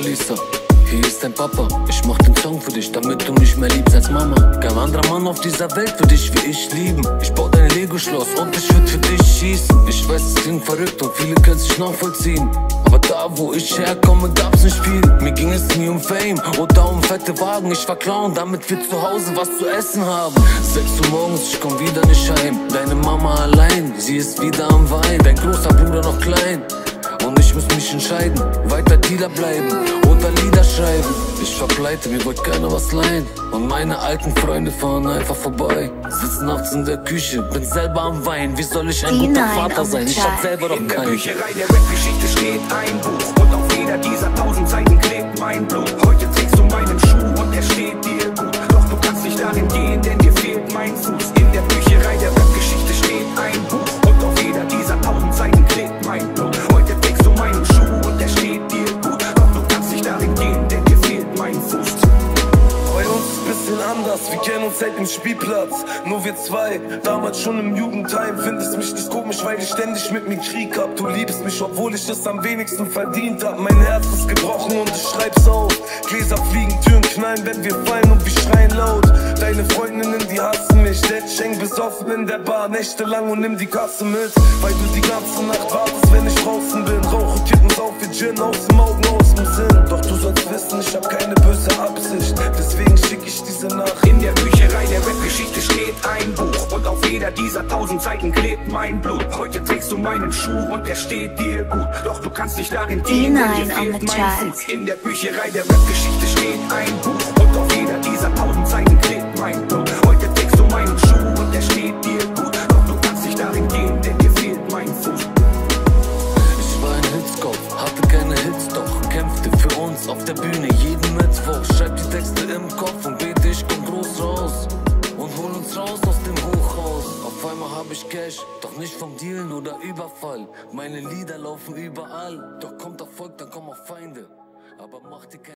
Lisa. Hier ist dein Papa, ich mach den Song für dich, damit du mich mehr liebst als Mama. Kein anderer Mann auf dieser Welt würde dich wie ich lieben. Ich bau dein Lego-Schloss und ich würd für dich schießen. Ich weiß, es klingt verrückt und viele können sich nachvollziehen. Aber da, wo ich herkomme, gab's nicht viel. Mir ging es nie um Fame oder um fette Wagen. Ich war Clown, damit wir zu Hause was zu essen haben. 6 Uhr morgens, ich komm wieder nicht heim. Deine Mama allein, sie ist wieder am Wein. Dein großer Bruder noch klein. Und ich muss mich entscheiden, weiter Dealer bleiben oder Lieder schreiben. Ich war pleite, mir wollte keiner was leihen. Und meine alten Freunde fahren einfach vorbei. Sitzen nachts in der Küche, bin selber am Wein. Wie soll ich ein Die guter Nein Vater sein? Ich hab selber doch In der keinen. Bücherei der Rap-Geschichte steht ein Buch und auf jeder dieser tausend Seiten klebt mein Blut. Anders, wir kennen uns seit dem Spielplatz. Nur wir zwei, damals schon im Jugendheim. Findest mich nicht komisch, weil ich ständig mit mir Krieg hab. Du liebst mich, obwohl ich es am wenigsten verdient hab. Mein Herz ist gebrochen und ich schreib's auf. Gläser fliegen, Türen knallen, wenn wir fallen und wir schreien laut. Deine Freundinnen, die hassen mich. Ich häng besoffen in der Bar, nächtelang und nimm die Kasse mit. Weil du die ganze Nacht wartest, wenn ich draußen bin. Rauche Kippen auf wie Gin, aus dem Augen, der Bücherei der Rap-Geschichte steht ein Buch und auf jeder dieser tausend Seiten klebt mein Blut. Heute trägst du meinen Schuh und er steht dir gut. Doch du kannst nicht darin denn dir fehlt mein. Fuß. In der Bücherei der Rap-Geschichte steht ein Buch hab ich Cash, doch nicht vom Dealen oder Überfall. Meine Lieder laufen überall, doch kommt Erfolg, dann kommen auch Feinde. Aber mach dir keine